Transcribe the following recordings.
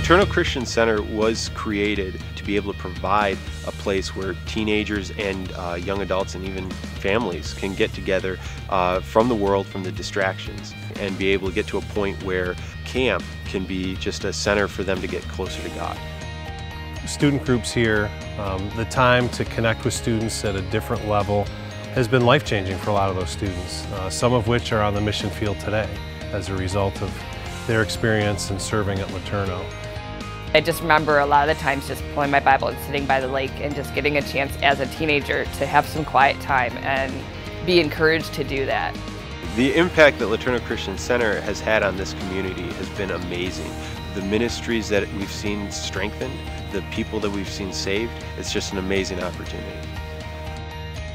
LeTourneau Christian Center was created to be able to provide a place where teenagers and uh, young adults and even families can get together uh, from the world, from the distractions, and be able to get to a point where camp can be just a center for them to get closer to God. Student groups here, um, the time to connect with students at a different level has been life-changing for a lot of those students, uh, some of which are on the mission field today as a result of their experience in serving at LeTourneau. I just remember a lot of the times just pulling my Bible and sitting by the lake and just getting a chance as a teenager to have some quiet time and be encouraged to do that. The impact that LeTourneau Christian Center has had on this community has been amazing. The ministries that we've seen strengthened, the people that we've seen saved, it's just an amazing opportunity.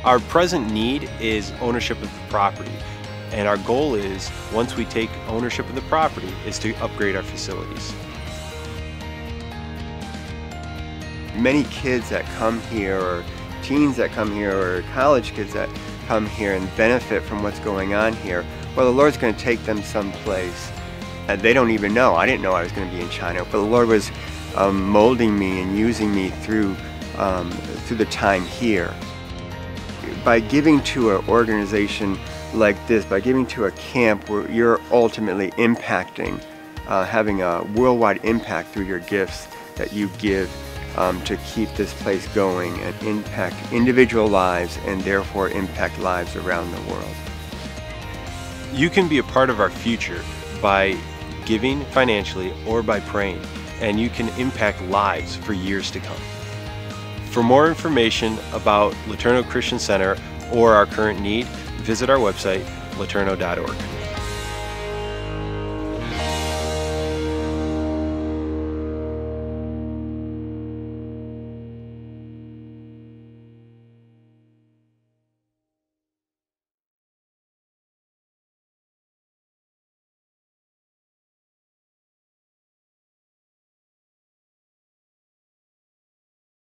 Our present need is ownership of the property. And our goal is, once we take ownership of the property, is to upgrade our facilities. Many kids that come here, or teens that come here, or college kids that come here and benefit from what's going on here, well, the Lord's going to take them someplace. And they don't even know. I didn't know I was going to be in China, but the Lord was um, molding me and using me through, um, through the time here. By giving to an organization like this, by giving to a camp where you're ultimately impacting, uh, having a worldwide impact through your gifts that you give um, to keep this place going and impact individual lives and therefore impact lives around the world. You can be a part of our future by giving financially or by praying, and you can impact lives for years to come. For more information about LeTourneau Christian Center or our current need, visit our website, letourneau.org.